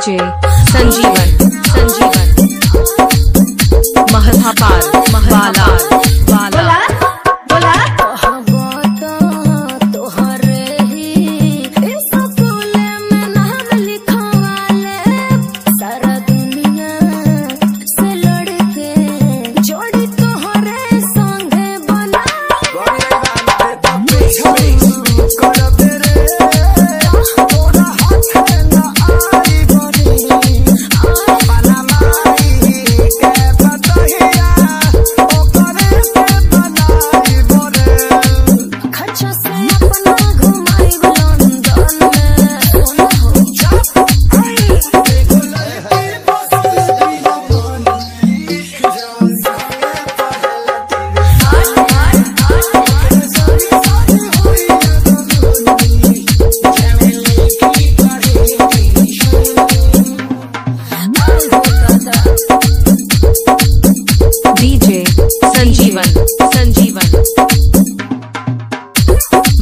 संजीवन संजीवन। महथापाल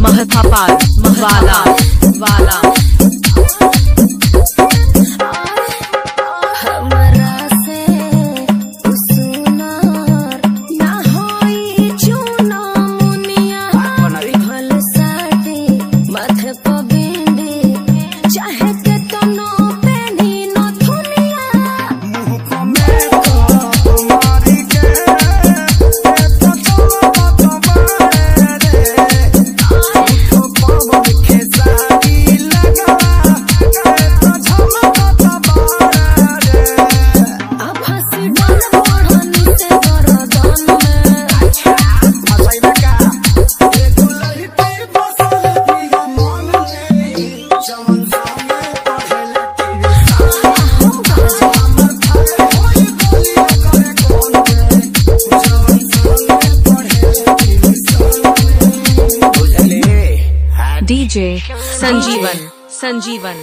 महथा पार वाला वाला संजीवन संजीवन।